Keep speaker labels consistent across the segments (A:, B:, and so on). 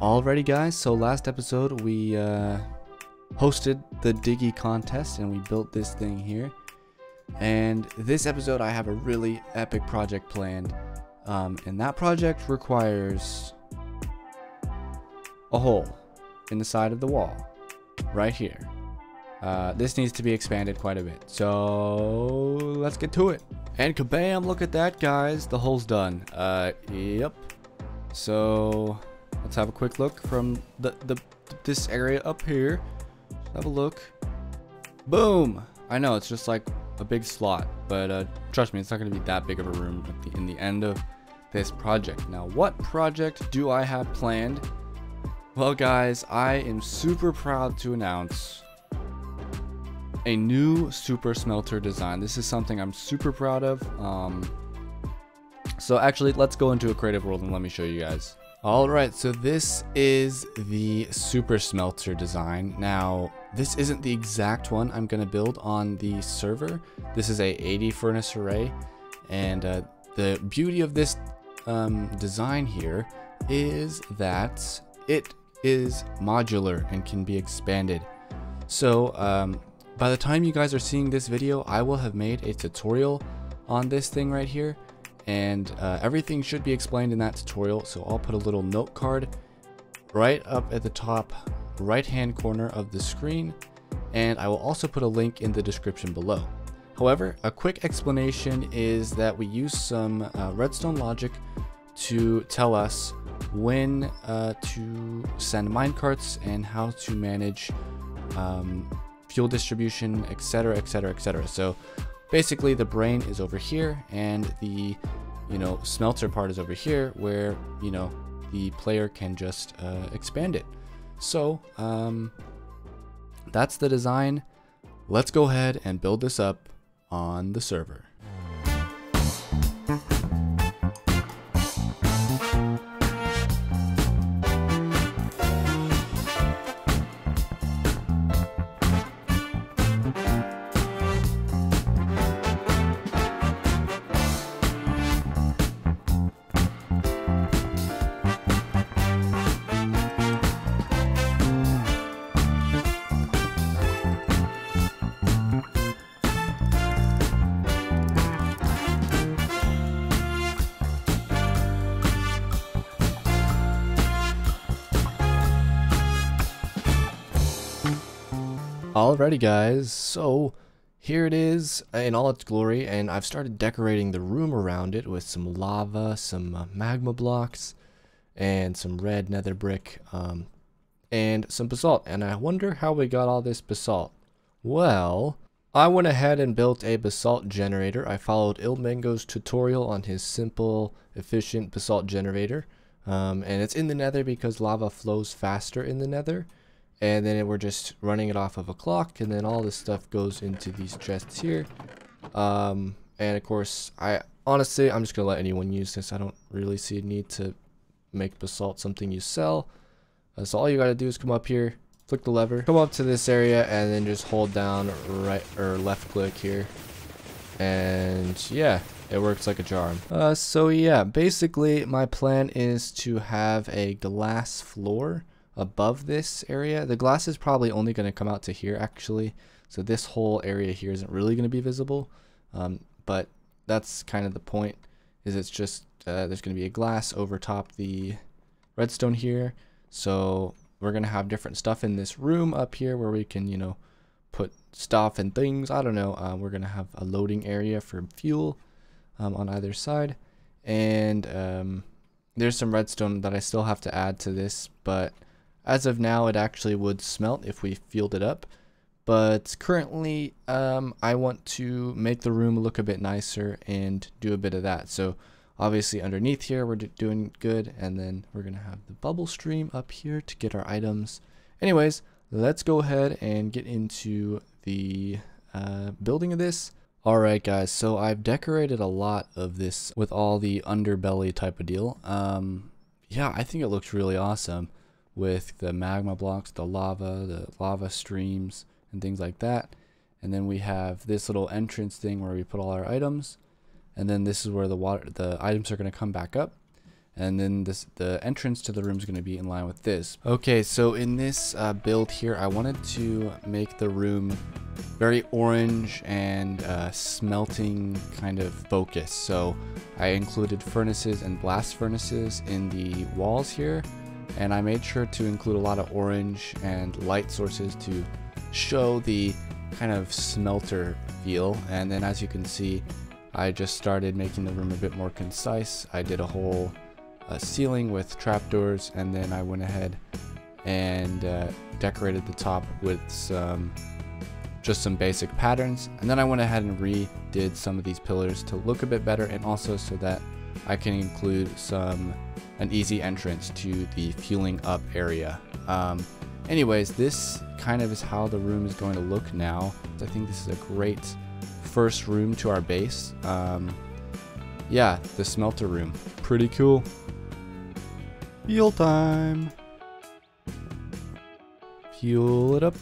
A: Alrighty guys, so last episode we uh, hosted the Diggy contest and we built this thing here. And this episode I have a really epic project planned. Um, and that project requires a hole in the side of the wall, right here. Uh, this needs to be expanded quite a bit. So let's get to it. And kabam, look at that guys, the hole's done. Uh, yep. So Let's have a quick look from the, the this area up here. have a look. Boom! I know, it's just like a big slot, but uh, trust me, it's not going to be that big of a room the, in the end of this project. Now, what project do I have planned? Well, guys, I am super proud to announce a new super smelter design. This is something I'm super proud of. Um, so actually, let's go into a creative world and let me show you guys. Alright, so this is the super smelter design. Now, this isn't the exact one I'm to build on the server. This is a 80 furnace array. And uh, the beauty of this um, design here is that it is modular and can be expanded. So um, by the time you guys are seeing this video, I will have made a tutorial on this thing right here and uh, everything should be explained in that tutorial so I'll put a little note card right up at the top right hand corner of the screen and I will also put a link in the description below. However, a quick explanation is that we use some uh, redstone logic to tell us when uh, to send minecarts and how to manage um, fuel distribution, etc, etc, etc. So basically the brain is over here and the you know smelter part is over here where you know the player can just uh, expand it. So um, that's the design. Let's go ahead and build this up on the server Alrighty guys, so here it is in all its glory and I've started decorating the room around it with some lava, some uh, magma blocks, and some red nether brick, um, and some basalt. And I wonder how we got all this basalt. Well, I went ahead and built a basalt generator. I followed Ilmango's tutorial on his simple, efficient basalt generator. Um, and it's in the nether because lava flows faster in the nether and then we're just running it off of a clock and then all this stuff goes into these chests here. Um, and of course I honestly I'm just gonna let anyone use this. I don't really see a need to make basalt something you sell. Uh, so all you gotta do is come up here click the lever come up to this area and then just hold down right or left click here. And yeah it works like a charm. Uh, so yeah, basically my plan is to have a glass floor above this area. The glass is probably only going to come out to here actually. So this whole area here isn't really going to be visible. Um, but that's kind of the point is it's just uh, there's going to be a glass over top the redstone here. So we're going to have different stuff in this room up here where we can, you know, put stuff and things. I don't know. Uh, we're going to have a loading area for fuel um, on either side. And um, there's some redstone that I still have to add to this, but as of now, it actually would smelt if we fueled it up. But currently, um, I want to make the room look a bit nicer and do a bit of that. So obviously underneath here, we're doing good. And then we're going to have the bubble stream up here to get our items. Anyways, let's go ahead and get into the uh, building of this. Alright guys, so I've decorated a lot of this with all the underbelly type of deal. Um, yeah, I think it looks really awesome with the magma blocks, the lava, the lava streams, and things like that. And then we have this little entrance thing where we put all our items. And then this is where the water, the items are going to come back up.
B: and then this the entrance to the room is going to be in line with this. Okay, so in this uh, build here, I wanted to make the room very orange and uh, smelting kind of focus. So I included furnaces and blast furnaces in the walls here, and I made sure to include a lot of orange and light sources to show the kind of smelter feel. And then as you can see, I just started making the room a bit more concise. I did a whole uh, ceiling with trapdoors and then I went ahead and uh, decorated the top with some just some basic patterns and then I went ahead and redid some of these pillars to look a bit better and also so that I can include some an easy entrance to the fueling up area um, anyways this kind of is how the room is going to look now I think this is a great first room to our base um, yeah the smelter room pretty cool Fuel time. Fuel it up.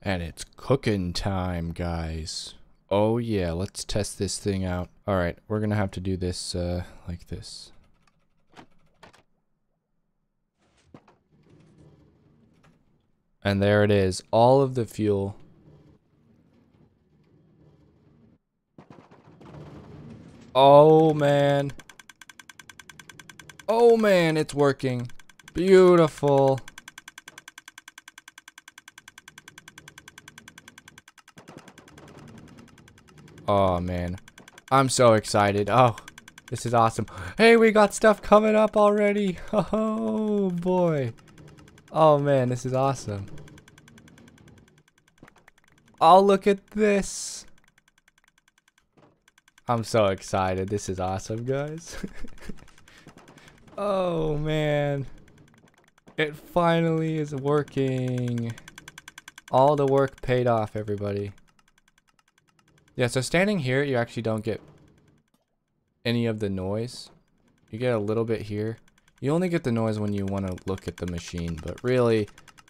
B: And it's cooking time, guys. Oh yeah, let's test this thing out. Alright, we're gonna have to do this uh, like this. And there it is, all of the fuel. Oh man. Oh man, it's working. Beautiful. Oh man. I'm so excited. Oh, this is awesome. Hey, we got stuff coming up already. Oh boy. Oh man, this is awesome. Oh, look at this. I'm so excited. This is awesome, guys. Oh man. It finally is working. All the work paid off, everybody. Yeah, so standing here, you actually don't get any of the noise. You get a little bit here. You only get the noise when you want to look at the machine, but really,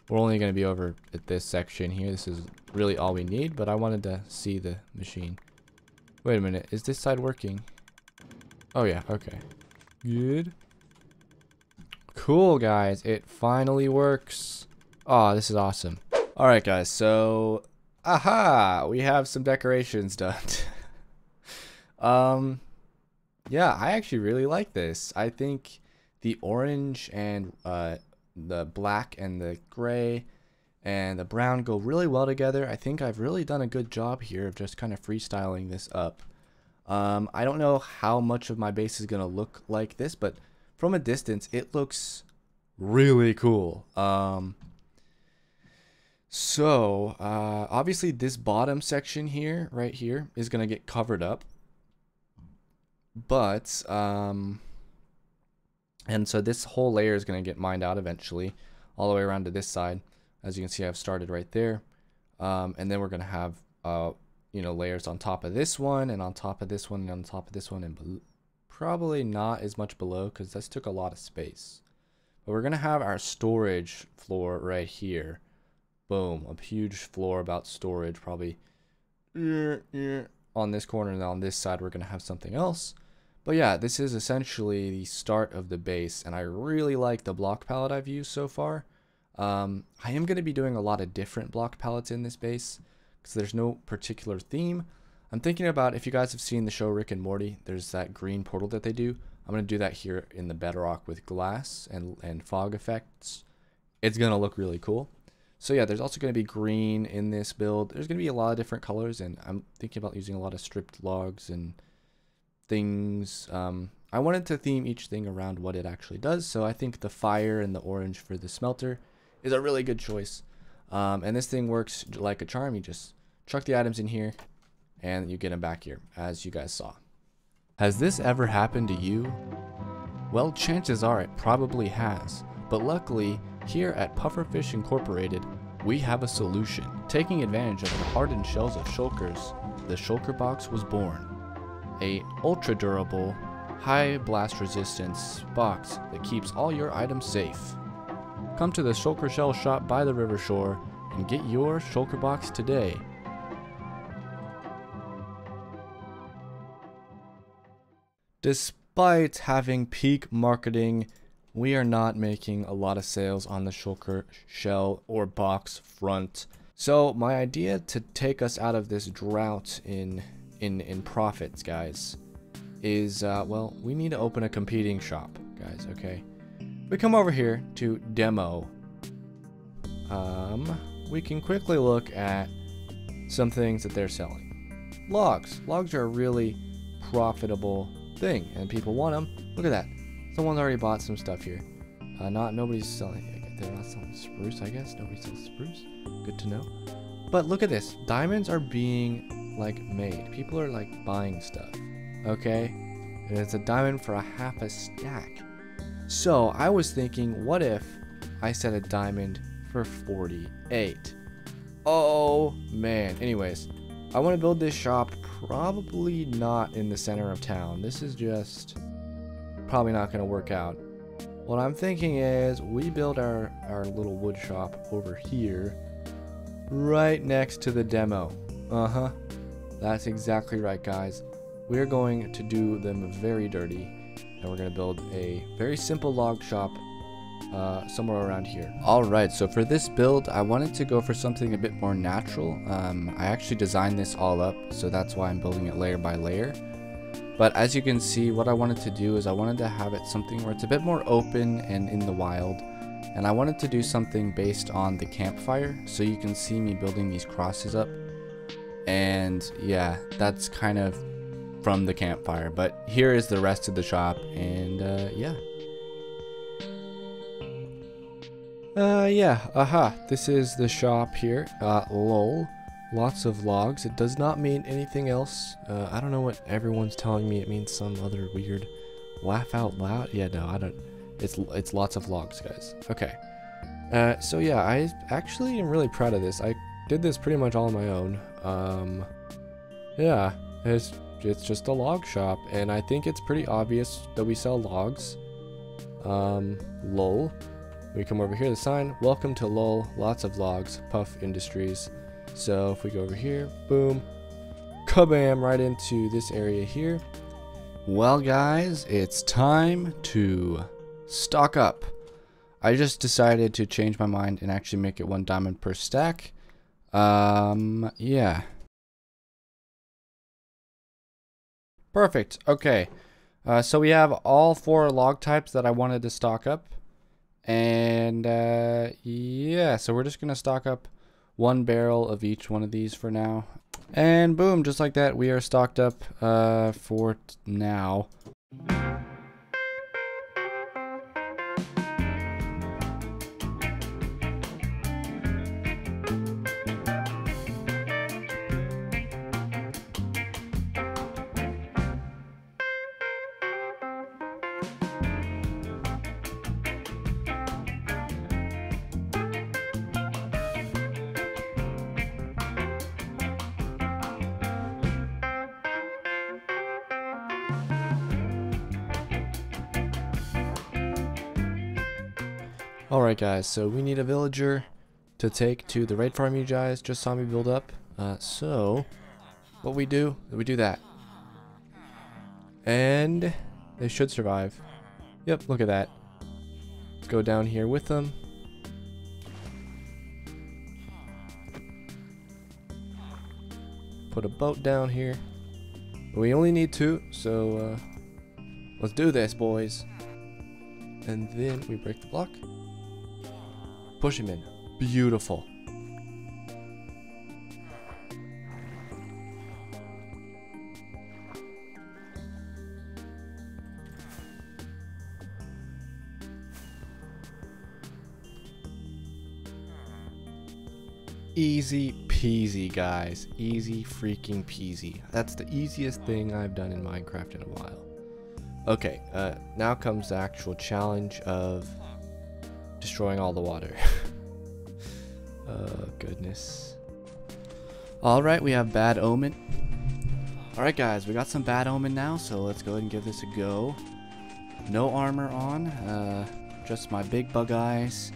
B: we're only going to be over at this section here. This is really all we need, but I wanted to see the machine. Wait a minute, is this side working? Oh yeah, okay. Good. Cool, guys. It finally works. Oh, this is awesome. All right, guys. So, aha, we have some decorations done. um, yeah, I actually really like this. I think the orange and uh, the black and the gray and the brown go really well together. I think I've really done a good job here of just kind of freestyling this up. Um, I don't know how much of my base is going to look like this, but from a distance, it looks really cool. Um, so, uh, obviously this bottom section here, right here, is going to get covered up. But, um, and so this whole layer is going to get mined out eventually, all the way around to this side. As you can see, I've started right there. Um, and then we're going to have, uh, you know, layers on top of this one, and on top of this one, and on top of this one, and Probably not as much below because this took a lot of space. But we're going to have our storage floor right here. Boom. A huge floor about storage probably on this corner and on this side we're going to have something else. But yeah, this is essentially the start of the base and I really like the block palette I've used so far. Um, I am going to be doing a lot of different block palettes in this base because there's no particular theme. I'm thinking about if you guys have seen the show Rick and Morty, there's that green portal that they do. I'm going to do that here in the bedrock with glass and, and fog effects. It's going to look really cool. So yeah, there's also going to be green in this build. There's going to be a lot of different colors, and I'm thinking about using a lot of stripped logs and things. Um, I wanted to theme each thing around what it actually does, so I think the fire and the orange for the smelter is a really good choice. Um, and this thing works like a charm. You just chuck the items in here, and you get them back here, as you guys saw. Has this ever happened to you? Well, chances are it probably has, but luckily, here at Pufferfish Incorporated, we have a solution. Taking advantage of the hardened shells of shulkers, the shulker box was born. A ultra durable, high blast resistance box that keeps all your items safe. Come to the shulker shell shop by the river shore and get your shulker box today despite having peak marketing, we are not making a lot of sales on the shulker shell or box front. So my idea to take us out of this drought in in in profits, guys, is uh, well, we need to open a competing shop, guys. Okay, we come over here to demo. Um, we can quickly look at some things that they're selling. Logs. Logs are a really profitable thing, and people want them. Look at that. Someone's already bought some stuff here. Uh, not nobody's selling. They're not selling spruce, I guess. Nobody sells spruce. Good to know. But look at this. Diamonds are being like made. People are like buying stuff. Okay, and it's a diamond for a half a stack. So I was thinking, what if I set a diamond for 48? Oh man. Anyways, I want to build this shop probably not in the center of town. This is just probably not going to work out. What I'm thinking is we build our, our little wood shop over here right next to the demo. Uh-huh. That's exactly right, guys. We're going to do them very dirty and we're going to build a very simple log shop uh, somewhere around here. Alright, so for this build, I wanted to go for something a bit more natural. Um, I actually designed this all up, so that's why I'm building it layer by layer. But as you can see, what I wanted to do is I wanted to have it something where it's a bit more open and in the wild. And I wanted to do something based on the campfire, so you can see me building these crosses up. And yeah, that's kind of from the campfire. But here is the rest of the shop, and uh, yeah. Uh, yeah, aha, this is the shop here, uh, lol, lots of logs, it does not mean anything else, uh, I don't know what everyone's telling me, it means some other weird laugh out loud, yeah, no, I don't, it's, it's lots of logs, guys, okay, uh, so yeah, I actually am really proud of this, I did this pretty much all on my own, um, yeah, it's, it's just a log shop, and I think it's pretty obvious that we sell logs, um, lol, we come over here, the sign, welcome to LOL, lots of logs, Puff Industries. So if we go over here, boom, kabam, right into this area here. Well guys, it's time to stock up. I just decided to change my mind and actually make it one diamond per stack. Um, yeah. Perfect, okay. Uh, so we have all four log types that I wanted to stock up. And uh, yeah, so we're just going to stock up one barrel of each one of these for now. And boom, just like that, we are stocked up uh, for now.
A: Alright guys, so we need a villager to take to the raid farm you guys just saw me build up. Uh, so, what we do, we do that. And they should survive. Yep, look at that. Let's go down here with them. Put a boat down here. We only need two, so uh, let's do this, boys. And then we break the block. Push him in. Beautiful. Easy peasy, guys. Easy freaking peasy. That's the easiest thing I've done in Minecraft in a while. Okay, uh, now comes the actual challenge of destroying all the water. oh, goodness. Alright, we have Bad Omen. Alright guys, we got some Bad Omen now, so let's go ahead and give this a go. No armor on, uh, just my big bug eyes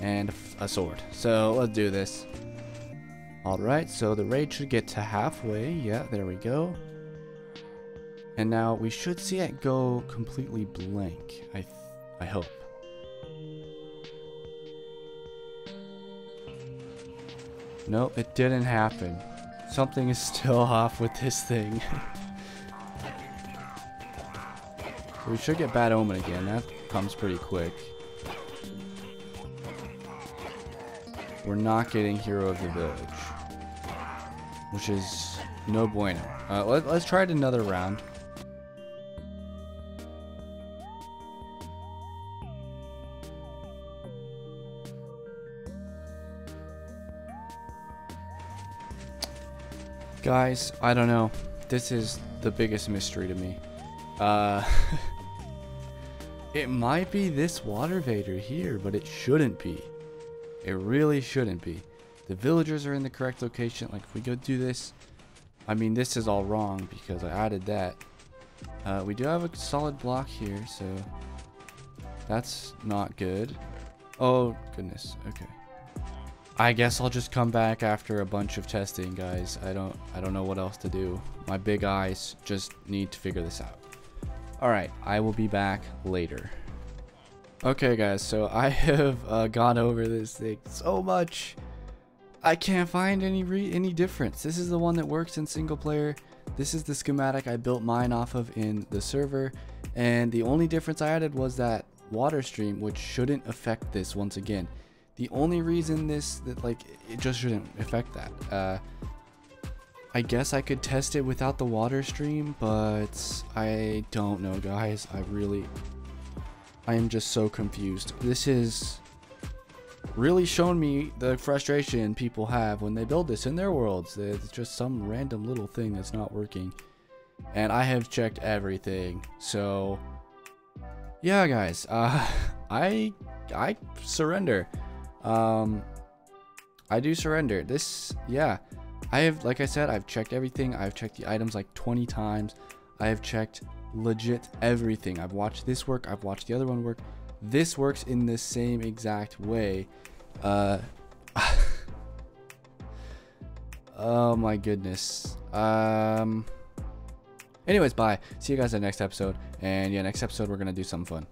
A: and a sword. So let's do this. Alright, so the raid should get to halfway. Yeah, there we go.
B: And now we should see it go completely blank. I, I hope. No, it didn't happen. Something is still off with this thing. we should get Bad Omen again. That comes pretty quick. We're not getting Hero of the Village. Which is no bueno. Uh, let, let's try it another round. Guys, I don't know. This is the biggest mystery to me. Uh, it might be this water vader here, but it shouldn't be. It really shouldn't be. The villagers are in the correct location. Like, if we go do this, I mean, this is all wrong because I added that. Uh, we do have a solid block here, so that's not good. Oh, goodness. Okay. I guess I'll just come back after a bunch of testing, guys. I don't I don't know what else to do. My big eyes just need to figure this out. Alright, I will be back later. Okay, guys, so I have uh, gone over this thing so much. I can't find any any difference. This is the one that works in single player. This is the schematic I built mine off of in the server. And the only difference I added was that water stream, which shouldn't affect this once again. The only reason this, that like, it just shouldn't affect that. Uh, I guess I could test it without the water stream, but I don't know, guys. I really, I am just so confused. This is really shown me the frustration people have when they build this in their worlds. It's just some random little thing that's not working. And I have checked everything. So, yeah, guys. Uh, I, I surrender. Um, I do surrender. This, yeah. I have, like I said, I've checked everything. I've checked the items like 20 times. I have checked legit everything. I've watched this work. I've watched the other one work. This works in the same exact way. Uh, oh my goodness. Um, anyways, bye. See you guys in the next episode. And yeah, next episode, we're going to do something fun.